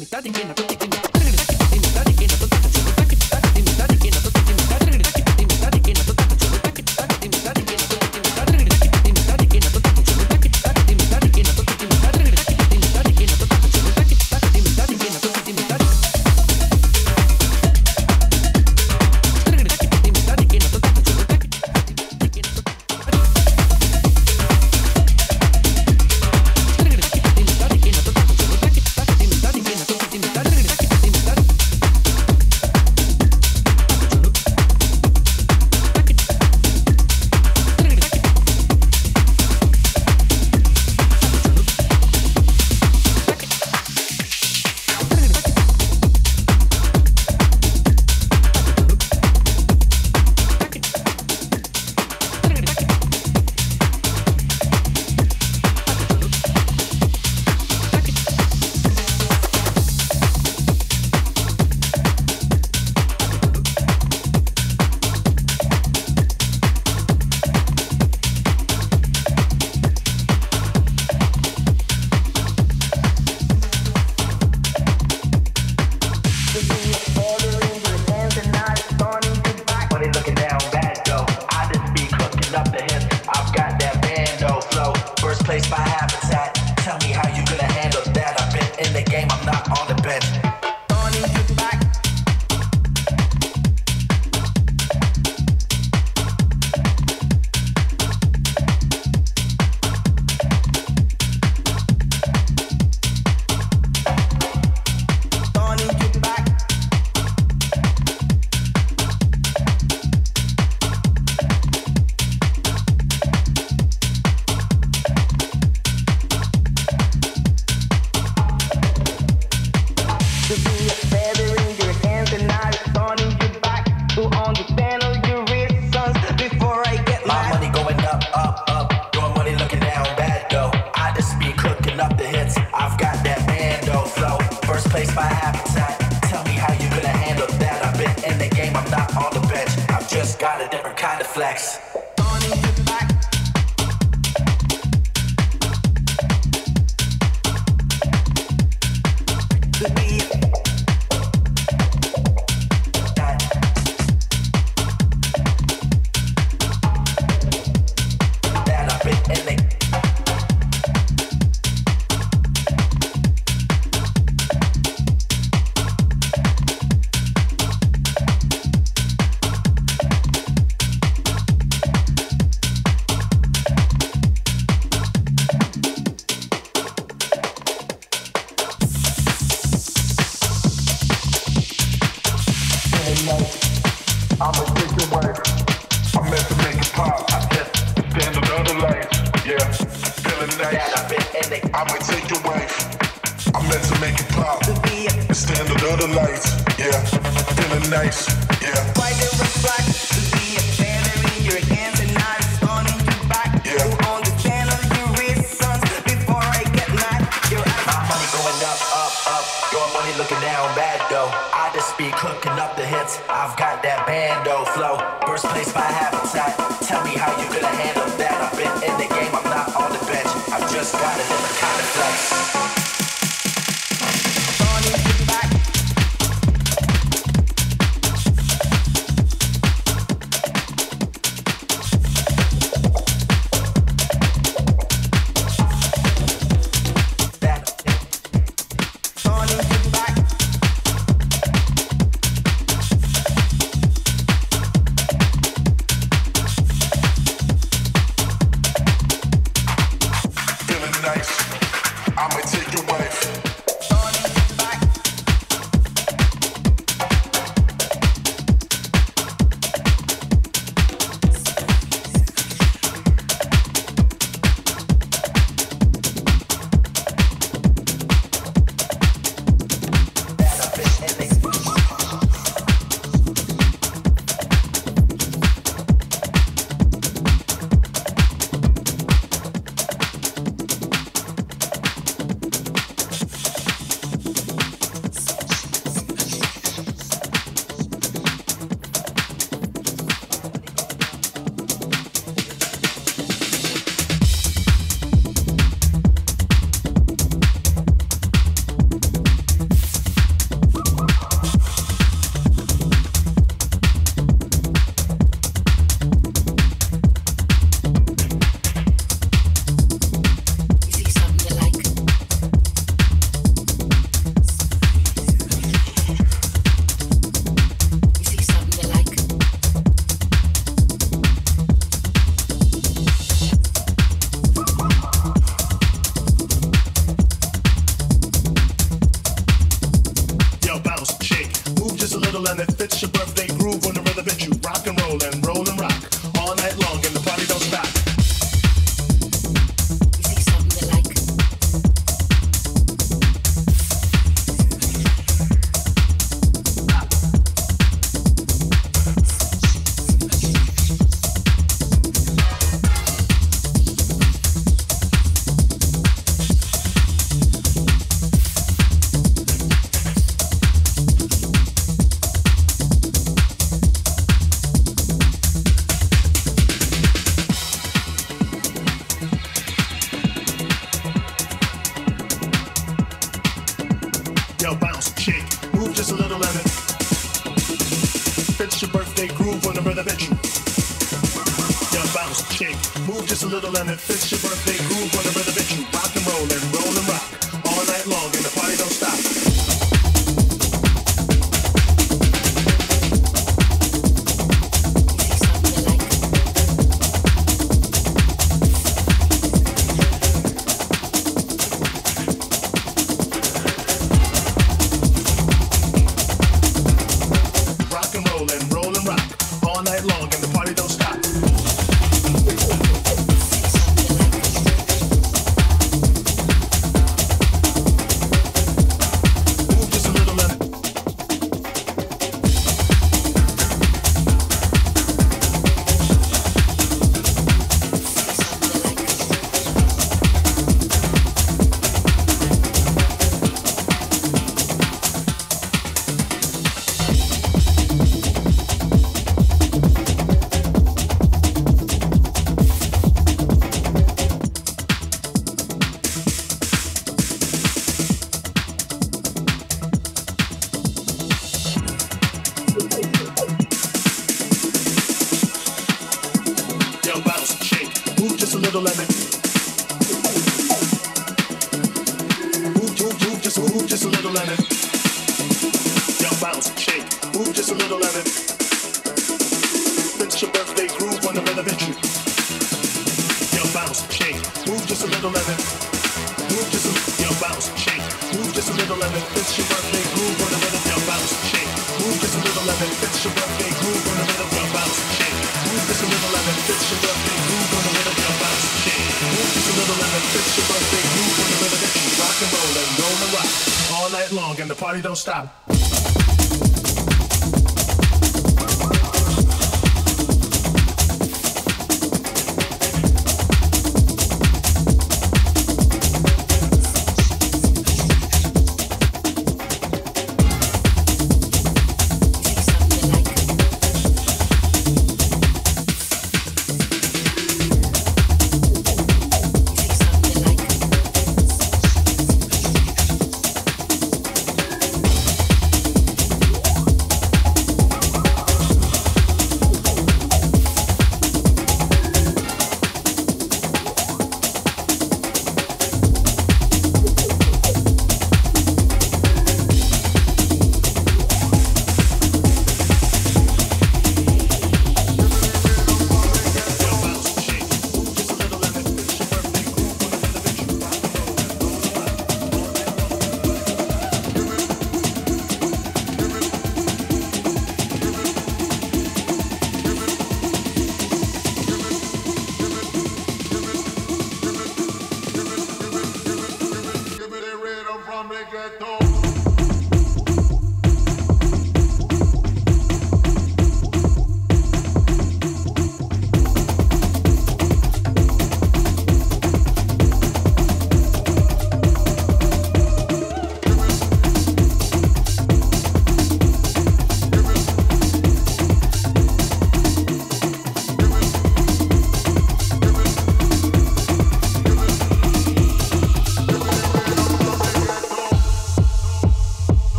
mitad y a.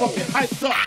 motherfucking hyped up.